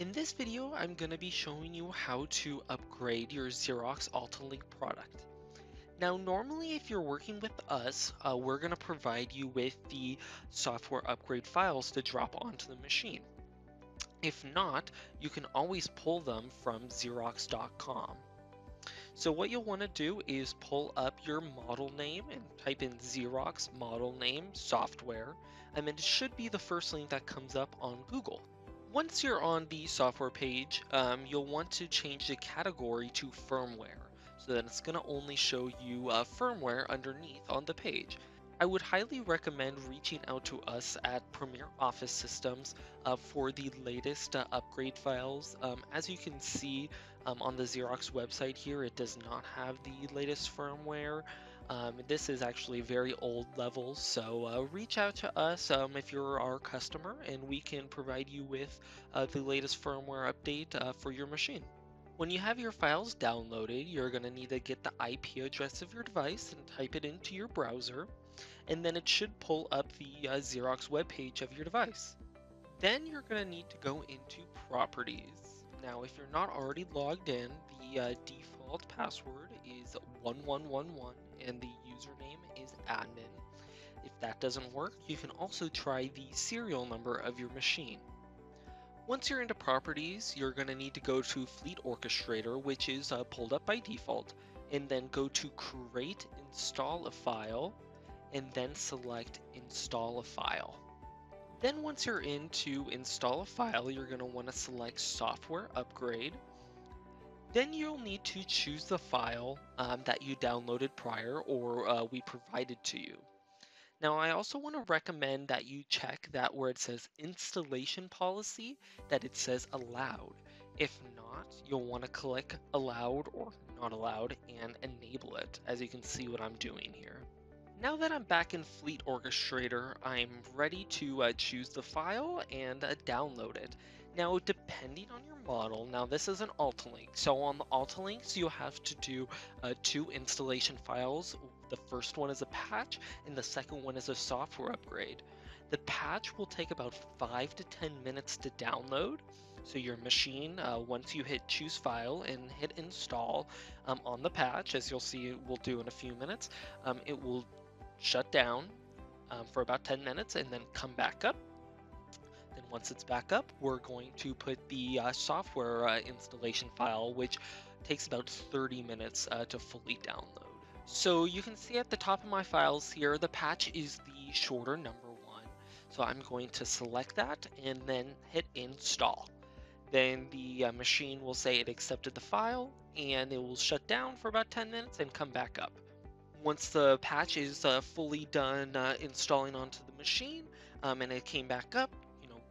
In this video, I'm going to be showing you how to upgrade your Xerox Altalink product. Now, normally if you're working with us, uh, we're going to provide you with the software upgrade files to drop onto the machine. If not, you can always pull them from Xerox.com. So what you'll want to do is pull up your model name and type in Xerox model name software, and it should be the first link that comes up on Google. Once you're on the software page, um, you'll want to change the category to firmware. So then it's going to only show you uh, firmware underneath on the page. I would highly recommend reaching out to us at Premier Office Systems uh, for the latest uh, upgrade files. Um, as you can see um, on the Xerox website here, it does not have the latest firmware. Um, this is actually very old levels, so uh, reach out to us um, if you're our customer and we can provide you with uh, the latest firmware update uh, for your machine. When you have your files downloaded, you're going to need to get the IP address of your device and type it into your browser, and then it should pull up the uh, Xerox web page of your device. Then you're going to need to go into Properties. Now, if you're not already logged in, the uh, default password is 1111 and the username is admin. If that doesn't work, you can also try the serial number of your machine. Once you're into properties, you're going to need to go to Fleet Orchestrator, which is uh, pulled up by default, and then go to Create Install a File, and then select Install a File. Then once you're in to install a file, you're going to want to select Software Upgrade. Then you'll need to choose the file um, that you downloaded prior or uh, we provided to you. Now, I also want to recommend that you check that where it says installation policy, that it says allowed. If not, you'll want to click allowed or not allowed and enable it, as you can see what I'm doing here. Now that I'm back in Fleet Orchestrator, I'm ready to uh, choose the file and uh, download it. Now, depending on your model, now this is an Altalink, so on the Altalinks you'll have to do uh, two installation files, the first one is a patch, and the second one is a software upgrade. The patch will take about 5 to 10 minutes to download. So your machine, uh, once you hit choose file and hit install um, on the patch, as you'll see we'll do in a few minutes, um, it will shut down um, for about 10 minutes and then come back up. Then once it's back up, we're going to put the uh, software uh, installation file, which takes about 30 minutes uh, to fully download. So you can see at the top of my files here, the patch is the shorter number one. So I'm going to select that and then hit install. Then the uh, machine will say it accepted the file and it will shut down for about 10 minutes and come back up. Once the patch is uh, fully done uh, installing onto the machine um, and it came back up,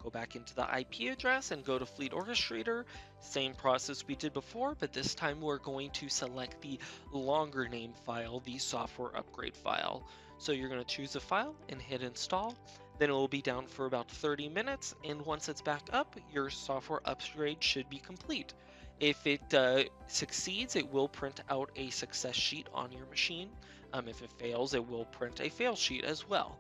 Go back into the IP address and go to Fleet Orchestrator. Same process we did before, but this time we're going to select the longer name file, the software upgrade file. So you're going to choose a file and hit install. Then it will be down for about 30 minutes, and once it's back up, your software upgrade should be complete. If it uh, succeeds, it will print out a success sheet on your machine. Um, if it fails, it will print a fail sheet as well.